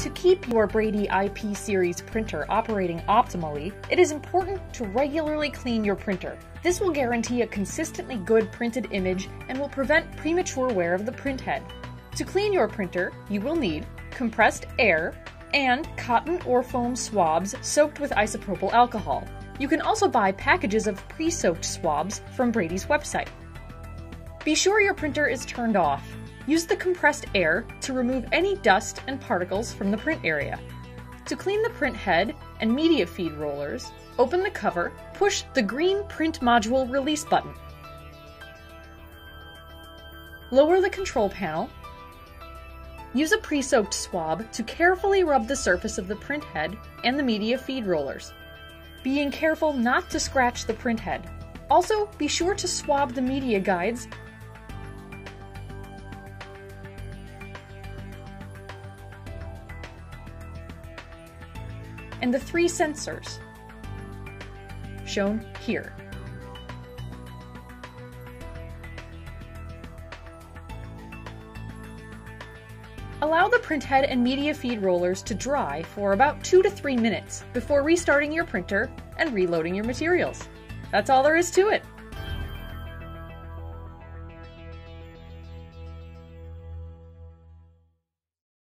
To keep your Brady IP series printer operating optimally, it is important to regularly clean your printer. This will guarantee a consistently good printed image and will prevent premature wear of the print head. To clean your printer, you will need compressed air and cotton or foam swabs soaked with isopropyl alcohol. You can also buy packages of pre soaked swabs from Brady's website. Be sure your printer is turned off. Use the compressed air to remove any dust and particles from the print area. To clean the print head and media feed rollers, open the cover, push the green print module release button. Lower the control panel. Use a pre-soaked swab to carefully rub the surface of the print head and the media feed rollers, being careful not to scratch the print head. Also, be sure to swab the media guides and the three sensors shown here. Allow the printhead and media feed rollers to dry for about 2 to 3 minutes before restarting your printer and reloading your materials. That's all there is to it.